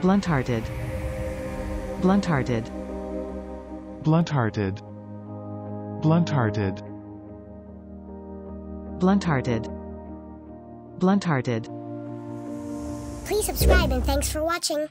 Blunt-hearted. Blunt-hearted. Blunt-hearted. Blunt-hearted. Blunt-hearted. Blunt-hearted. Please subscribe and thanks for watching.